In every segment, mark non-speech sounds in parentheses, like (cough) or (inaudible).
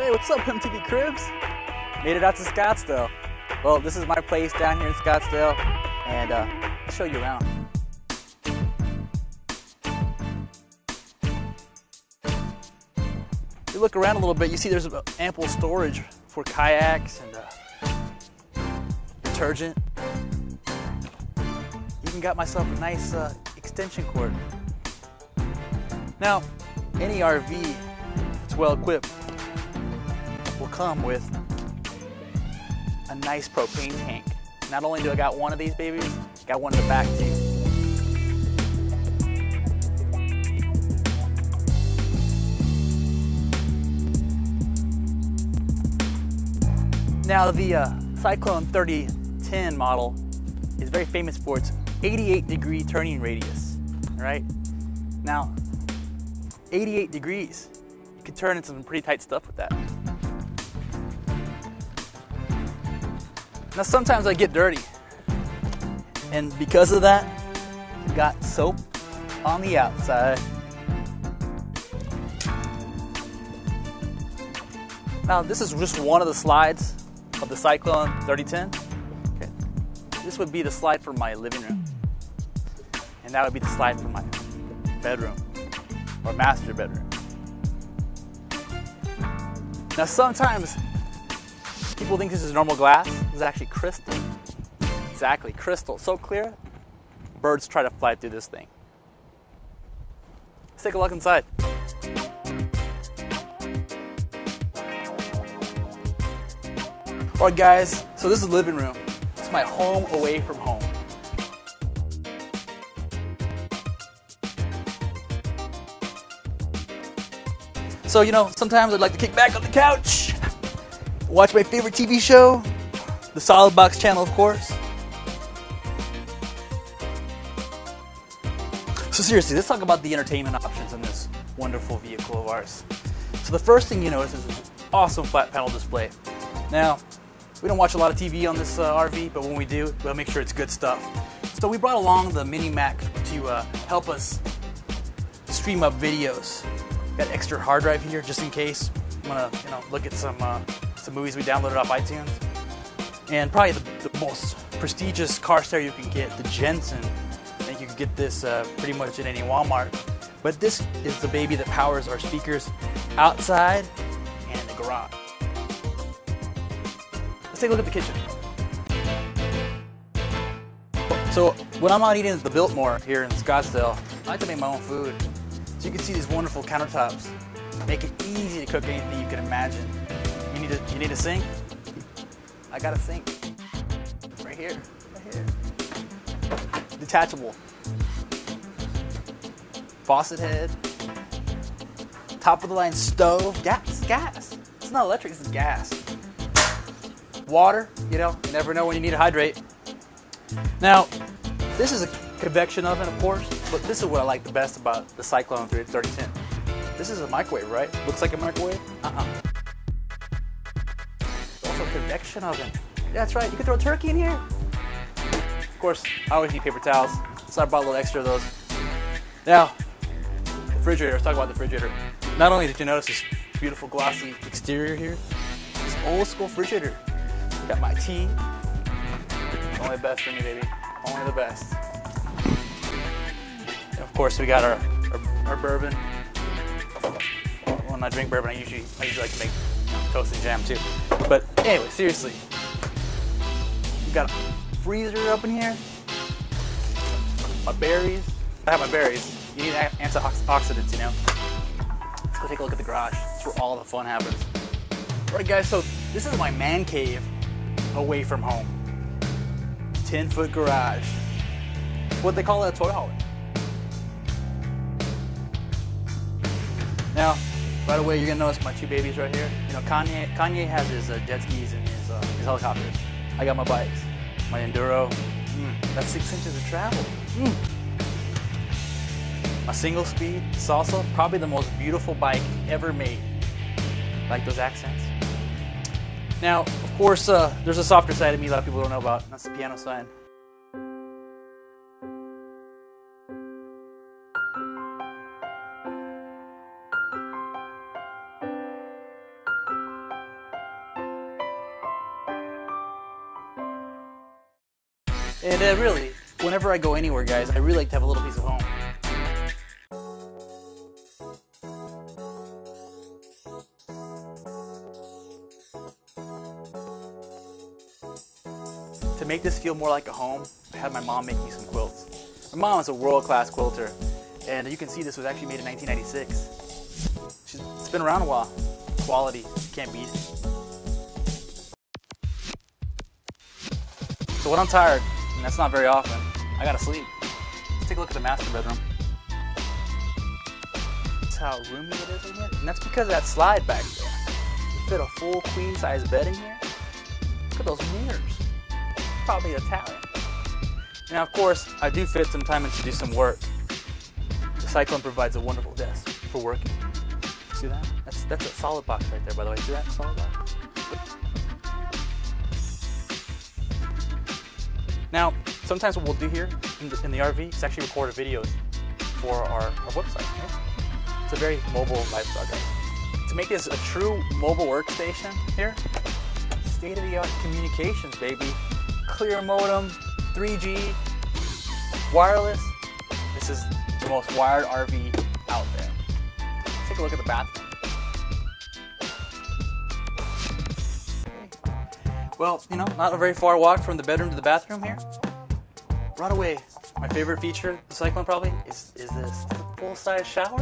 Hey, what's up, MTV Cribs? Made it out to Scottsdale. Well, this is my place down here in Scottsdale, and uh, I'll show you around. If you look around a little bit, you see there's ample storage for kayaks and uh, detergent. Even got myself a nice uh, extension cord. Now, any RV that's well equipped come with a nice propane tank. Not only do I got one of these babies, got one in the back too. Now the uh, Cyclone 3010 model is very famous for its 88 degree turning radius, right? Now, 88 degrees, you can turn into some pretty tight stuff with that. Now sometimes I get dirty, and because of that, got soap on the outside. Now this is just one of the slides of the Cyclone 3010. Okay. This would be the slide for my living room. And that would be the slide for my bedroom or master bedroom. Now sometimes people think this is normal glass. This is actually crystal. Exactly, crystal. So clear, birds try to fly through this thing. Let's take a look inside. All right, guys, so this is the living room. It's my home away from home. So, you know, sometimes I'd like to kick back on the couch, watch my favorite TV show, the Solid Box channel, of course. So, seriously, let's talk about the entertainment options in this wonderful vehicle of ours. So, the first thing you notice is this awesome flat panel display. Now, we don't watch a lot of TV on this uh, RV, but when we do, we'll make sure it's good stuff. So we brought along the Mini Mac to uh, help us stream up videos. Got extra hard drive here just in case want to, you know, look at some uh, some movies we downloaded off iTunes. And probably the, the, most prestigious car stereo you can get, the Jensen. I think you can get this uh, pretty much in any Walmart. But this is the baby that powers our speakers outside and in the garage. Let's take a look at the kitchen. So when I'm out eating at the Biltmore here in Scottsdale, I like to make my own food. So you can see these wonderful countertops. Make it easy to cook anything you can imagine. You need a, you need a sink? I got a sink. Right here, right here. Detachable. Faucet head. Top of the line stove. Gas, gas. It's not electric, it's gas water, you know, you never know when you need to hydrate. Now, this is a convection oven, of course, but this is what I like the best about the Cyclone 3010. This is a microwave, right? Looks like a microwave? Uh-uh. Convection oven. That's right, you can throw a turkey in here. Of course, I always need paper towels, so I brought a little extra of those. Now, refrigerator, let's talk about the refrigerator. Not only did you notice this beautiful glossy exterior here, this old school refrigerator Got my tea. Only the best for me, baby. Only the best. And of course, we got our, our, our bourbon. When I drink bourbon, I usually I usually like to make toast and jam too. But anyway, seriously, we got a freezer up in here. My berries. I have my berries. You need antioxidants, you know. Let's go take a look at the garage. That's where all the fun happens. All right, guys. So this is my man cave away from home. 10 foot garage. What they call it a toy hauler. Now, by the way, you're gonna notice my two babies right here. You know, Kanye, Kanye has his uh, jet skis and his, uh, his helicopters. I got my bikes, my enduro. Mm, that's six inches of travel. Mm. My single speed salsa, probably the most beautiful bike ever made. Like those accents. Now, of course, uh, there's a softer side of me a lot of people don't know about. That's the piano side. Uh, really, whenever I go anywhere, guys, I really like to have a little piece of home. To make this feel more like a home, I had my mom make me some quilts. My mom is a world-class quilter, and you can see this was actually made in 1996. She's, it's been around a while. Quality, can't beat it. So when I'm tired, and that's not very often, I gotta sleep. Let's take a look at the master bedroom. That's how roomy it is in here, and that's because of that slide back there. You fit a full queen size bed in here. Look at those mirrors. Probably Italian. Now, of course, I do fit some time in to do some work. The Cyclone provides a wonderful desk for working. See that? That's that's a solid box right there, by the way. See that solid box? Now, sometimes what we'll do here in the, in the RV is actually record videos for our, our website. Right? It's a very mobile lifestyle, guys. To make this a true mobile workstation here, state-of-the-art communications, baby. Clear modem, 3G, wireless. This is the most wired RV out there. Let's take a look at the bathroom. Well, you know, not a very far walk from the bedroom to the bathroom here. Right away, my favorite feature, the Cyclone probably, is, is this full-size shower.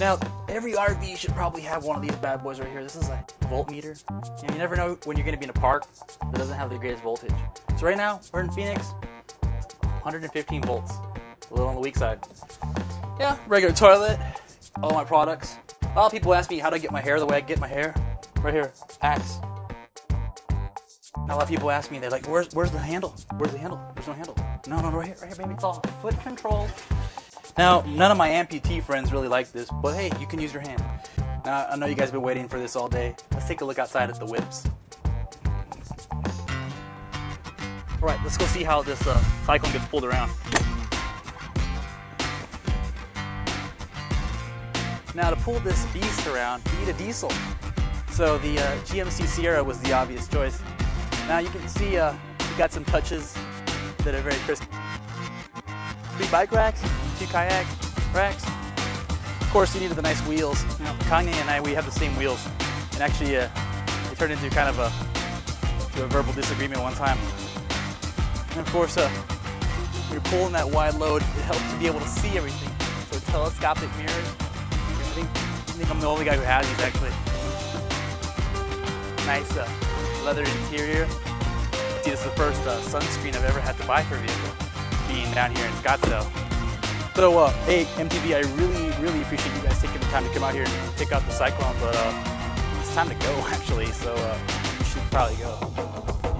Now, every RV should probably have one of these bad boys right here. This is a voltmeter. Know, you never know when you're to be in a park that doesn't have the greatest voltage. So right now, we're in Phoenix, 115 volts, a little on the weak side. Yeah, regular toilet, all my products. A lot of people ask me how do I get my hair the way I get my hair. Right here, axe. A lot of people ask me, they're like, where's, where's the handle? Where's the handle? There's no handle. No, no, right here, right here, baby. It's all foot control. Now, none of my amputee friends really like this, but hey, you can use your hand. Now, I know you guys have been waiting for this all day. Let's take a look outside at the whips. All right, let's go see how this uh, cyclone gets pulled around. Now, to pull this beast around, you need a diesel. So the uh, GMC Sierra was the obvious choice. Now you can see uh, we got some touches that are very crisp. Three bike racks, two kayak racks. Of course, you needed the nice wheels. Kanye and I, we have the same wheels. And actually, uh, it turned into kind of a, to a verbal disagreement one time. And of course, uh, when you're pulling that wide load, it helps to be able to see everything. So telescopic mirrors. I think, I think I'm the only guy who has these actually. Nice uh, leather interior. See, this is the first uh, sunscreen I've ever had to buy for a vehicle, being down here in Scottsdale. So, uh, hey, MTV, I really, really appreciate you guys taking the time to come out here and pick out the Cyclone, but uh, it's time to go, (laughs) actually, so uh, you should probably go.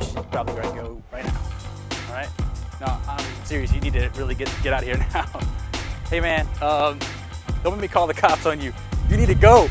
You should probably go right now, all right? No, I'm serious, you need to really get, get out of here (laughs) now. hey, man, um, don't let me call the cops on you. You need to go.